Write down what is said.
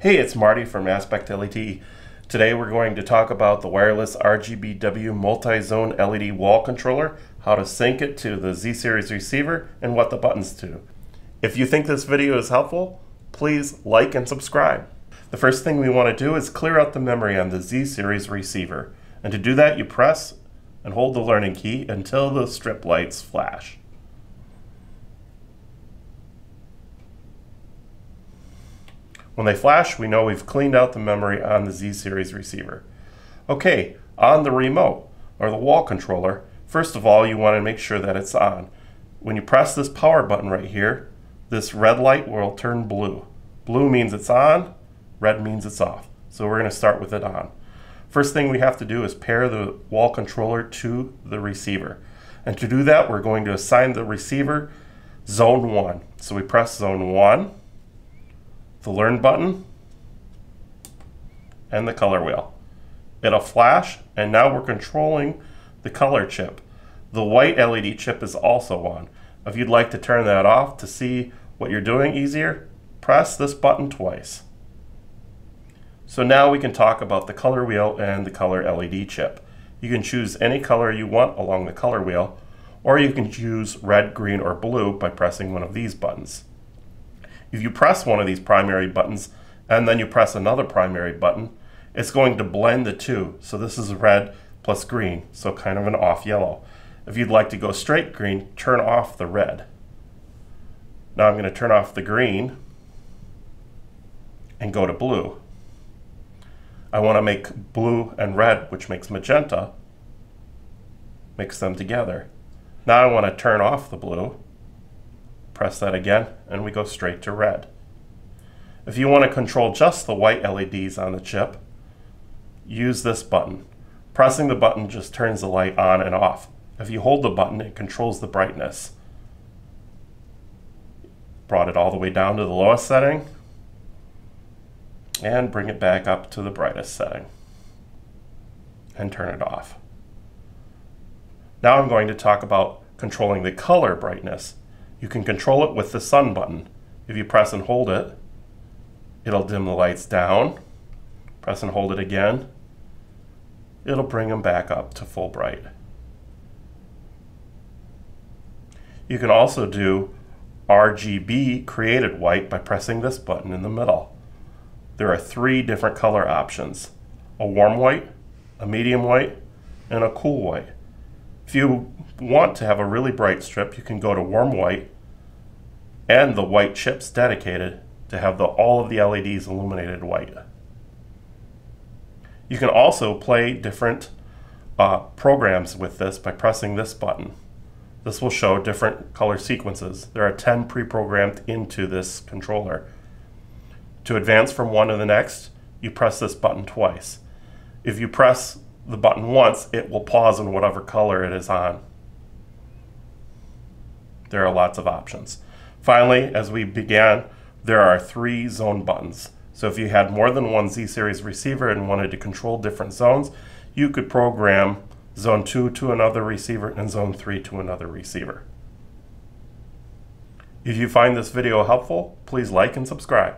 Hey, it's Marty from Aspect LED. Today we're going to talk about the wireless RGBW multi-zone LED wall controller, how to sync it to the Z-Series receiver, and what the buttons do. If you think this video is helpful, please like and subscribe. The first thing we want to do is clear out the memory on the Z-Series receiver. And to do that, you press and hold the learning key until the strip lights flash. When they flash, we know we've cleaned out the memory on the Z-Series receiver. Okay, on the remote, or the wall controller, first of all, you want to make sure that it's on. When you press this power button right here, this red light will turn blue. Blue means it's on, red means it's off. So we're going to start with it on. First thing we have to do is pair the wall controller to the receiver. And to do that, we're going to assign the receiver zone 1. So we press zone 1, the learn button, and the color wheel. It'll flash, and now we're controlling the color chip. The white LED chip is also on. If you'd like to turn that off to see what you're doing easier, press this button twice. So now we can talk about the color wheel and the color LED chip. You can choose any color you want along the color wheel, or you can choose red, green, or blue by pressing one of these buttons. If you press one of these primary buttons and then you press another primary button, it's going to blend the two. So this is red plus green, so kind of an off yellow. If you'd like to go straight green, turn off the red. Now I'm going to turn off the green and go to blue. I want to make blue and red, which makes magenta, mix them together. Now I want to turn off the blue Press that again, and we go straight to red. If you want to control just the white LEDs on the chip, use this button. Pressing the button just turns the light on and off. If you hold the button, it controls the brightness. Brought it all the way down to the lowest setting, and bring it back up to the brightest setting, and turn it off. Now I'm going to talk about controlling the color brightness. You can control it with the sun button. If you press and hold it, it'll dim the lights down. Press and hold it again. It'll bring them back up to full bright. You can also do RGB created white by pressing this button in the middle. There are three different color options, a warm white, a medium white, and a cool white. If you want to have a really bright strip, you can go to warm white and the white chips dedicated to have the, all of the LEDs illuminated white. You can also play different uh, programs with this by pressing this button. This will show different color sequences. There are 10 pre-programmed into this controller. To advance from one to the next, you press this button twice. If you press the button once, it will pause in whatever color it is on. There are lots of options. Finally, as we began, there are three zone buttons. So if you had more than one Z-Series receiver and wanted to control different zones, you could program zone 2 to another receiver and zone 3 to another receiver. If you find this video helpful, please like and subscribe.